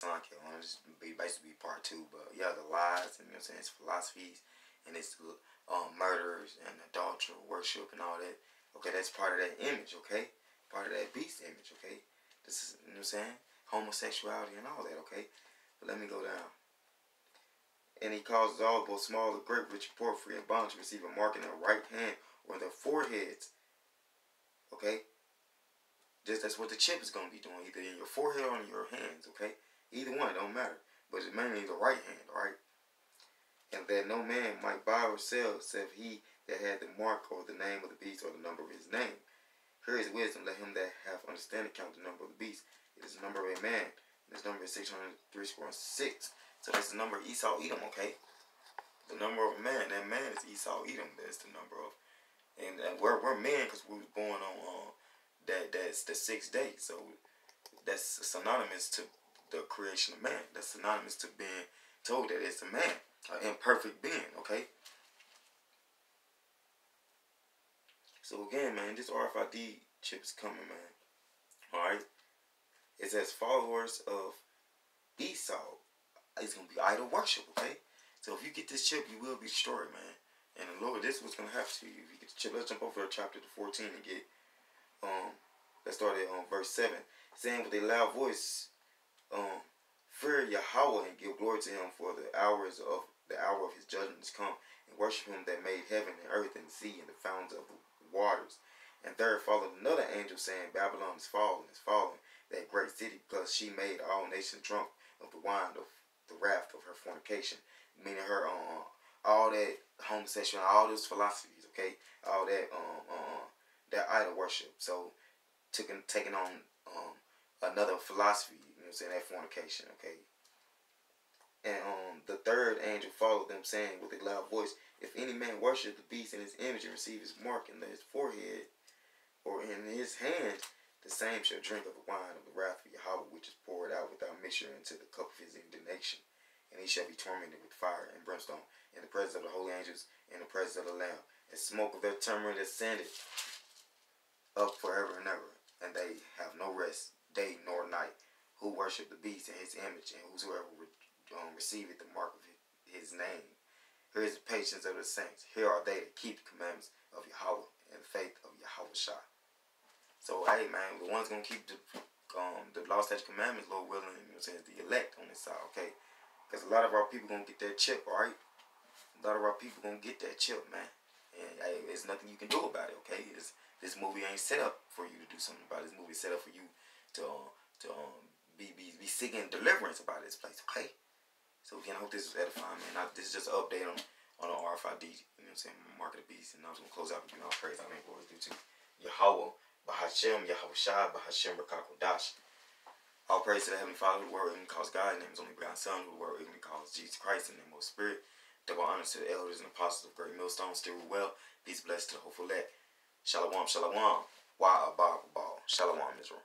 Killer. This be basically be part two, but yeah, the lies and you know what I'm saying, his philosophies and his um, murders and adultery, worship and all that. Okay, that's part of that image. Okay, part of that beast image. Okay, this is you know what I'm saying, homosexuality and all that. Okay, but let me go down. And he causes all, both small and great, rich, poor, free, and bond, to receive a mark in their right hand or their foreheads. Okay? Just that's what the chip is going to be doing, either in your forehead or in your hands. Okay? Either one, don't matter. But it's mainly the right hand, right? And that no man might buy or sell except he that had the mark or the name of the beast or the number of his name. Here is wisdom. Let him that hath understanding count the number of the beast. It is the number of a man. And his number is 603 square and 6. So that's the number of Esau Edom, okay? The number of a man, that man is Esau Edom. That's the number of, and, and we're, we're men because we was born on uh, that that's the sixth day. So that's synonymous to the creation of man. That's synonymous to being told that it's a man, an imperfect being, okay? So again, man, this RFID chip's coming, man. Alright? It says followers of Esau it's gonna be idol worship, okay? So if you get this chip, you will be destroyed, man. And the Lord, this is what's gonna happen to you. If you get the chip, let's jump over to chapter 14 and get um let's start at um verse 7. Saying with a loud voice, um, fear Yahweh and give glory to him for the hours of the hour of his judgment has come, and worship him that made heaven and earth and sea and the fountains of the waters. And third followed another angel saying, Babylon is fallen, is fallen, that great city, because she made all nations drunk of the wine of the wrath of her fornication, meaning her um all that homosexual, all those philosophies, okay, all that um that idol worship. So taking taking on um another philosophy, know what I'm saying, that fornication, okay. And um the third angel followed them, saying with a loud voice, If any man worship the beast in his image and receive his mark in his forehead or in his hand, the same shall drink of the wine of the wrath of Yahweh, which is poured out without mixture into the cup of his indignation. And he shall be tormented with fire and brimstone in the presence of the holy angels in the presence of the Lamb. And smoke of their tamarind ascended up forever and ever. And they have no rest, day nor night, who worship the beast in his image, and whosoever um, receiveth the mark of his name. Here is the patience of the saints. Here are they that keep the commandments of Yahweh and the faith of Yahweh Shah. So hey man, the one's gonna keep the um the law statute commandments, Lord willing, you know what I'm saying, the elect on this side, okay? Because a lot of our people gonna get that chip, alright? A lot of our people gonna get that chip, man. And hey, there's nothing you can do about it, okay? This this movie ain't set up for you to do something about it. This movie set up for you to uh, to um, be, be be seeking deliverance about this place, okay? So again, I hope this is edifying, man. I, this is just an update on on the RFID, you know what I'm saying, market of beast, and I was gonna close out with you know praise I mean glory due to Yahweh. Bahashem Yahushua Bahashem Rakakodash. All praise to the Heavenly Father, the word even calls God, and name's only begotten Son, who word even calls Jesus Christ, the name of Spirit. Double honor to the elders and apostles of Great Millstone, still well. Peace blessed to the hopeful elect. Shalom, shalom. Wa abba, Shalom, Israel.